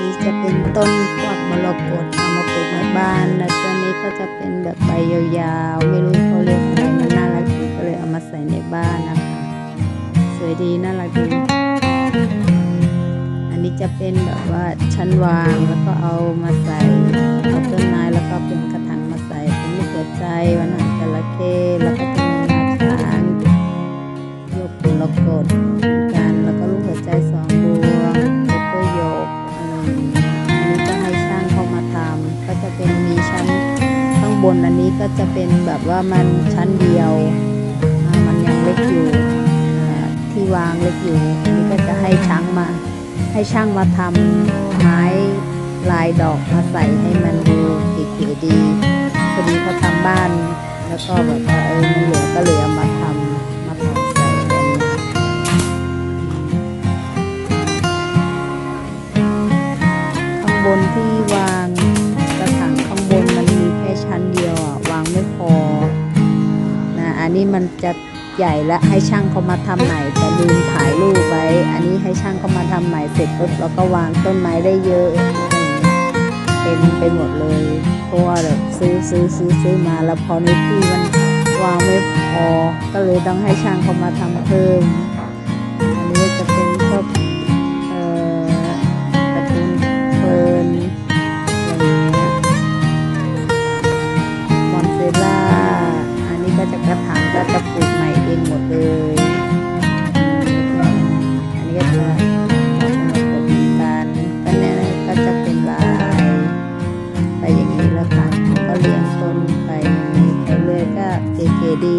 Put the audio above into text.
นี้จะเป็นต้นกวักมรกตเอามาปลูกในบ้านแล้วตัวนี้ก็จะเป็นแบบใบยาวๆ ไม่รู้เขาเรียกอะไรมันน่ารักดีก็เลยเอามาใส่ในบ้านนะคะ สวยดีน่ารักดีอันนี้จะเป็นแบบว่าชั้นวางแล้วก็เอามาใส่เอาต้นไม้ นอันนี้ก็จะเป็นแบบว่ามันชั้นเดียว มันยังเล็กอยู่ที่วางเล็กอยู่อันนี้ก็จะให้ช่างมา ให้ช่างมาทำไม้ลายดอกมาใส่ให้มันดูเก๋ๆดีพอดีเขาทำบ้าน แล้วก็แบบว่าเออมันเหลือก็เลยเอมาทำมาทำใส่กันข้างบนที่ นี้มันจะใหญ่แล้วให้ช่างเขามาทำใหม่แต่ลืมถ่ายรูปไว้ อันนี้ให้ช่างเขามาทำใหม่เสร็จปุ๊บแล้วก็วางต้นไม้ได้เยอะอะไรอย่างเงี้ยเต็มไปหมดเลยเพราะว่าแบบซื้อซื้อซื้อซื้อมาแล้วพอในที่มันวางไม่พอก็เลยต้องให้ช่างเขามาทำเพิ่ม อันนี้จะเป็นพวกเอ่อตระกูลเฟิร์นอะไรอย่างเงี้ยมอนเซล่า ก็จะกระถางก็จะปลูกใหม่เองหมดเลยอันนี้ก็จะออกมาปลูกเหมือนกันก็เนี่ยก็จะเป็นลายไปอย่างนี้แล้วค่ะก็เลี้ยงต้นไปไปเรื่อยๆก็เก๋ๆดี